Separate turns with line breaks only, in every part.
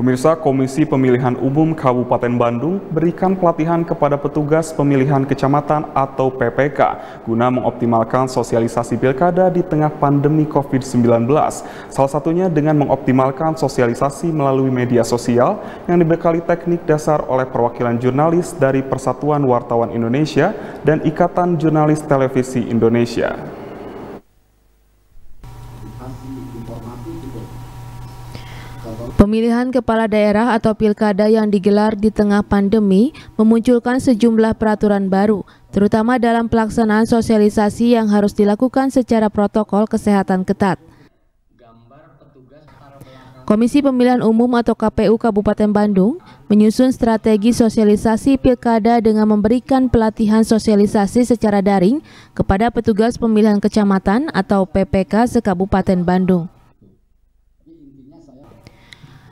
Pemirsa Komisi Pemilihan Umum Kabupaten Bandung berikan pelatihan kepada petugas pemilihan kecamatan atau PPK guna mengoptimalkan sosialisasi pilkada di tengah pandemi COVID-19. Salah satunya dengan mengoptimalkan sosialisasi melalui media sosial yang dibekali teknik dasar oleh perwakilan jurnalis dari Persatuan Wartawan Indonesia dan Ikatan Jurnalis Televisi Indonesia.
Pemilihan kepala daerah atau pilkada yang digelar di tengah pandemi memunculkan sejumlah peraturan baru, terutama dalam pelaksanaan sosialisasi yang harus dilakukan secara protokol kesehatan ketat. Komisi Pemilihan Umum atau KPU Kabupaten Bandung menyusun strategi sosialisasi pilkada dengan memberikan pelatihan sosialisasi secara daring kepada petugas pemilihan kecamatan atau PPK se-Kabupaten Bandung.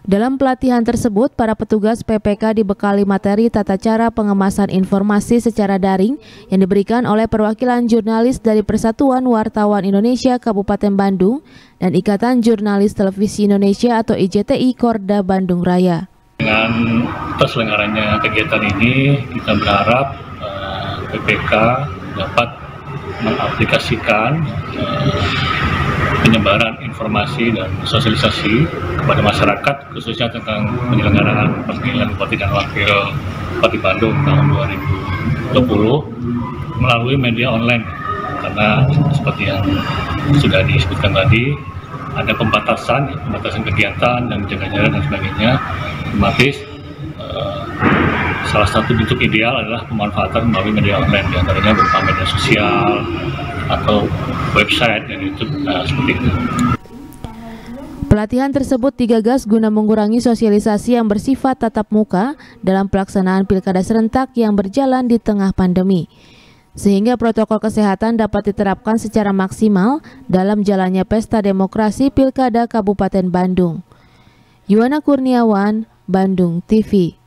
Dalam pelatihan tersebut, para petugas PPK dibekali materi tata cara pengemasan informasi secara daring yang diberikan oleh perwakilan jurnalis dari Persatuan Wartawan Indonesia Kabupaten Bandung dan Ikatan Jurnalis Televisi Indonesia atau IJTI Korda Bandung Raya.
Dengan terselenggaranya kegiatan ini, kita berharap eh, PPK dapat mengaplikasikan uh, penyebaran informasi dan sosialisasi kepada masyarakat khususnya tentang penyelenggaraan pemilihan bupati dan wakil Bupati Bandung tahun 2020 melalui media online. Karena seperti yang sudah disebutkan tadi ada pembatasan pembatasan kegiatan dan jaga jarak dan sebagainya. Otomatis uh, salah satu bentuk ideal adalah pemanfaatan melalui media online di antaranya berupa media sosial atau website dan YouTube nah, seperti itu.
Pelatihan tersebut digagas guna mengurangi sosialisasi yang bersifat tatap muka dalam pelaksanaan pilkada serentak yang berjalan di tengah pandemi. Sehingga protokol kesehatan dapat diterapkan secara maksimal dalam jalannya pesta demokrasi Pilkada Kabupaten Bandung. Yuwana Kurniawan, Bandung TV